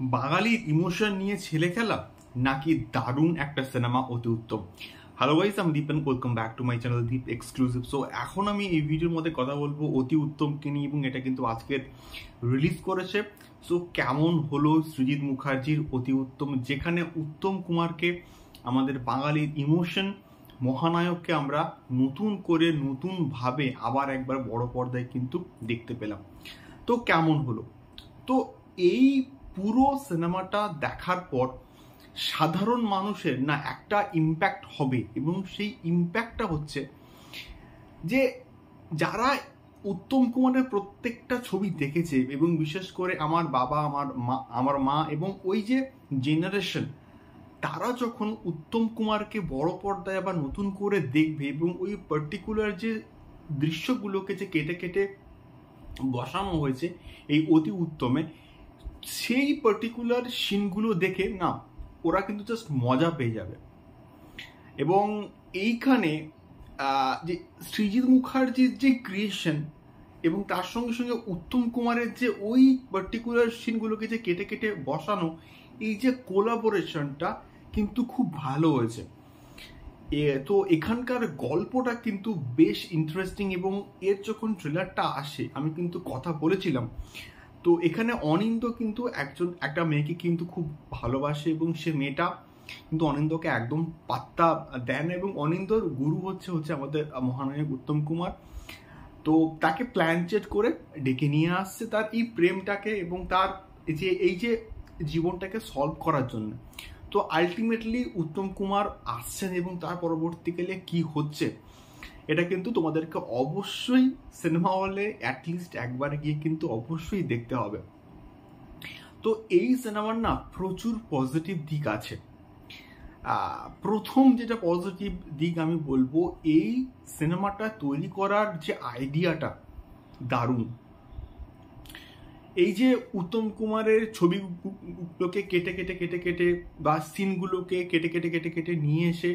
বাঙালির ইমোশন নিয়ে ছেলে খেলা নাকি দারুণ একটা সিনেমা অতি উত্তম হ্যালো গাইস আমি Deep and welcome back to my channel Deep exclusive so এখন আমি এই ভিডিওর মধ্যে কথা বলব অতি উত্তমকে নিয়ে এবং এটা কিন্তু আজকে রিলিজ করেছে। সো কেমন হলো সৃজিৎ মুখার্জির অতি উত্তম যেখানে উত্তম কুমারকে আমাদের বাঙালির ইমোশন মহানায়ককে আমরা নতুন করে নতুনভাবে আবার একবার বড় পর্দায় কিন্তু দেখতে পেলাম। তো, কেমন হলো? তো, এই পুরো সিনেমাটা দেখার পর সাধারণ মানুষের না একটা ইম্প্যাক্ট হবে এবং সেই ইম্প্যাক্টটা হচ্ছে যে যারা উত্তম কুমারের প্রত্যেকটা ছবি দেখেছে এবং বিশেষ করে আমার বাবা, আমার মা আমার মা এবং ওই যে জেনারেশন তারা যখন উত্তম কুমারকে বড় পর্দায় আবার নতুন করে দেখবে এবং ওই পার্টিকুলার যে দৃশ্যগুলোকে যে কেটে কেটে বসানো হয়েছে এই অতি উত্তমে সেই পার্টিকুলার সিনগুলো দেখে, না, ওরা কিন্তু জাস্ট মজা পেয়ে যাবে। এবং এইখানে যে সৃজিৎ মুখার্জির যে ক্রিয়েশন এবং তার সঙ্গে সঙ্গে উত্তম কুমারের যে ওই পার্টিকুলার সিনগুলোকে যে কেটে কেটে বসানো, এই যে কোলাবোরেশনটা কিন্তু খুব ভালো হয়েছে। তো এখানকার গল্পটা কিন্তু বেশ ইন্টারেস্টিং এবং এর যখন ট্রেলারটা আসে, আমি কিন্তু কথা বলেছিলাম তো এখানে অনিন্দ কিন্তু একজন, একটা মেয়েকে কিন্তু খুব ভালোবাসে এবং সে মেয়েটা কিন্তু অনিন্দকে একদম পাত্তা দেন এবং অনিন্দর গুরু হচ্ছে হচ্ছে আমাদের মহানায়ক উত্তম কুমার। তো তাকে প্ল্যান চেট করে ডেকে নিয়ে আসছে তার এই প্রেমটাকে এবং তার যে, এই যে জীবনটাকে সলভ করার জন্য। তো আলটিমেটলি উত্তম কুমার আসছেন এবং তার পরবর্তীকালে কি হচ্ছে? এটা কিন্তু তোমাদেরকে অবশ্যই সিনেমা হলে অ্যাটলিস্ট একবার গিয়ে কিন্তু অবশ্যই দেখতে হবে। তো এই সিনেমার না প্রচুর পজিটিভ দিক আছে। প্রথম যেটা পজিটিভ দিক আমি বলব, এই সিনেমাটা তৈরি করার যে আইডিয়াটা দারুণ। এই যে উত্তম কুমারের ছবিগুলোকে কেটে কেটে কেটে কেটে বা সিনগুলোকে কেটে কেটে কেটে কেটে নিয়ে এসে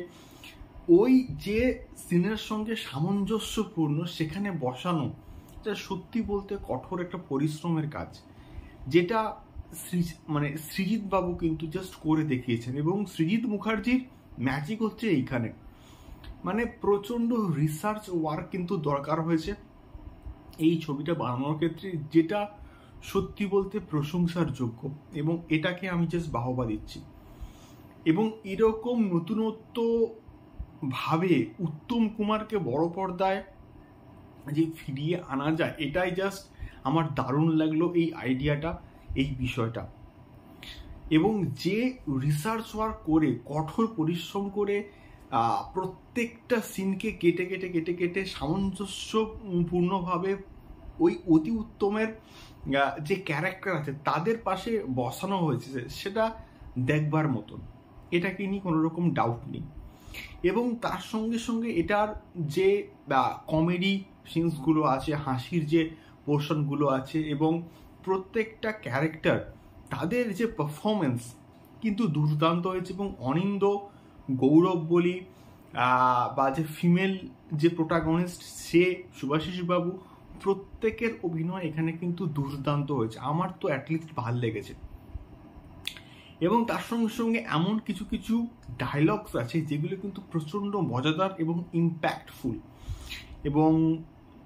ওই যে সিনের সঙ্গে সামঞ্জস্যপূর্ণ সেখানে বসানো, এটা সত্যি বলতে কঠোর একটা পরিশ্রমের কাজ, যেটা মানে সৃজিৎ বাবু কিন্তু জাস্ট করে দেখিয়েছেন এবং সৃজিৎ মুখার্জির ম্যাজিক হচ্ছে এইখানে। মানে প্রচণ্ড রিসার্চ ওয়ার্ক কিন্তু দরকার হয়েছে এই ছবিটা বানানোর ক্ষেত্রে, যেটা সত্যি বলতে প্রশংসার যোগ্য এবং এটাকে আমি জাস্ট বাহবা দিচ্ছি। এবং এরকম নতুনত্ব ভাবে উত্তম কুমারকে বড় পর্দায় যে ফিরিয়ে আনা যায়, এটাই জাস্ট আমার দারুণ লাগল এই আইডিয়াটা এই বিষয়টা। এবং যে রিসার্চ ওয়ার্ক করে, কঠোর পরিশ্রম করে প্রত্যেকটা সিনকে কেটে কেটে কেটে কেটে সামঞ্জস্যপূর্ণভাবে ওই অতি উত্তমের যে ক্যারেক্টার আছে, তাদের পাশে বসানো হয়েছে সেটা দেখবার মতন। এটাকে নিয়ে কোনো রকম ডাউট নেই। এবং তার সঙ্গে সঙ্গে এটার যে কমেডি সিনসগুলো আছে, হাসির যে পোর্শনগুলো আছে এবং প্রত্যেকটা ক্যারেক্টার তাদের যে পারফরমেন্স কিন্তু দুর্দান্ত হয়েছে এবং অনিন্দ গৌরব বলি বা যে ফিমেল যে প্রোটাগনিস্ট সে সুভাষিস বাবু, প্রত্যেকের অভিনয় এখানে কিন্তু দুর্দান্ত হয়েছে। আমার তো অ্যাটলিস্ট ভালো লেগেছে। এবং তার সঙ্গে সঙ্গে এমন কিছু কিছু ডায়লগস আছে যেগুলো কিন্তু প্রচণ্ড মজাদার এবং ইম্প্যাক্টফুল এবং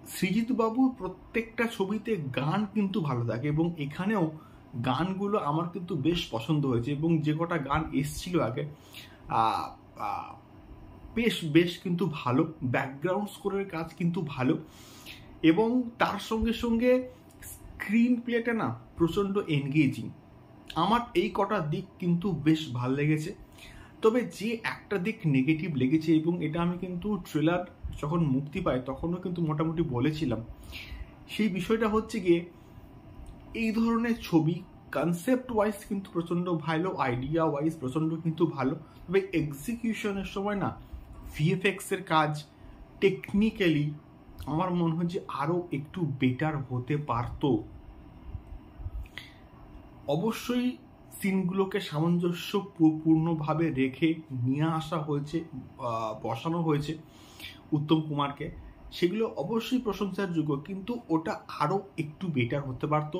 সৃজিৎ বাবু প্রত্যেকটা ছবিতে গান কিন্তু ভালো থাকে এবং এখানেও গানগুলো আমার কিন্তু বেশ পছন্দ হয়েছে এবং যে কটা গান এসছিল আগে বেশ বেশ কিন্তু ভালো। ব্যাকগ্রাউন্ড স্কোরের কাজ কিন্তু ভালো। এবং তার সঙ্গে সঙ্গে স্ক্রিন প্লেটা না প্রচণ্ড এনগেজিং আমার এই কটা দিক কিন্তু বেশ ভালো লেগেছে। তবে যে একটা দিক নেগেটিভ লেগেছে এবং এটা আমি কিন্তু ট্রেলার যখন মুক্তি পাই, তখনও কিন্তু মোটামুটি বলেছিলাম। সেই বিষয়টা হচ্ছে গিয়ে, এই ধরনের ছবি কনসেপ্ট ওয়াইজ কিন্তু প্রচণ্ড ভালো আইডিয়া ওয়াইজ প্রচণ্ড কিন্তু ভালো। তবে এক্সিকিউশনের সময় না ভিএফএক্সের কাজ টেকনিক্যালি আমার মনে হয় যে আরও একটু বেটার হতে পারতো। অবশ্যই সিনগুলোকে সামঞ্জস্যপূর্ণভাবে রেখে নিয়ে আসা হয়েছে বসানো হয়েছে উত্তম কুমারকে। সেগুলো অবশ্যই প্রশংসার যোগ্য, কিন্তু ওটা আরও একটু বেটার হতে পারত।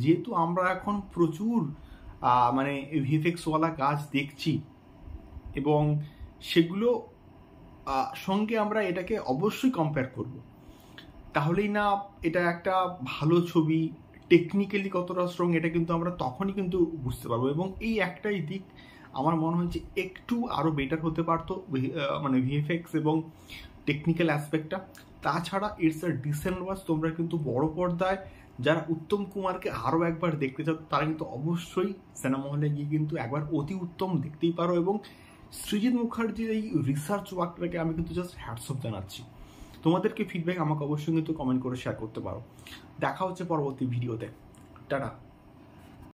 যেহেতু আমরা এখন প্রচুর মানে ভিএফএক্সওয়ালা কাজ দেখছি এবং সেগুলো সঙ্গে আমরা এটাকে অবশ্যই কম্পেয়ার করব। তাহলেই না, এটা একটা ভালো ছবি টেকনিক্যালি কতটা স্ট্রং এটা কিন্তু আমরা তখনই কিন্তু বুঝতে পারব। এবং এই একটাই দিক, আমার মনে হয় যে একটু আরও বেটার হতে পারতো মানে ভিএফএক্স এবং টেকনিক্যাল অ্যাসপেক্টটা তাছাড়া ইটস আ ডিসেন্ট ওয়াজ তোমরা কিন্তু বড় পর্দায়, যারা উত্তম কুমারকে আরও একবার দেখতে চাও, তারা কিন্তু অবশ্যই সিনেমা হলে গিয়ে কিন্তু একবার অতি উত্তম দেখতেই পারো। এবং সৃজিৎ মুখার্জির এই রিসার্চ ওয়ার্কটাকে আমি কিন্তু জাস্ট হ্যাটসঅপ জানাচ্ছি। তোমাদেরকে ফিডব্যাক আমাকে অবশ্যই কিন্তু কমেন্ট করে শেয়ার করতে পারো। দেখা হচ্ছে পরবর্তী ভিডিওতে টাটা।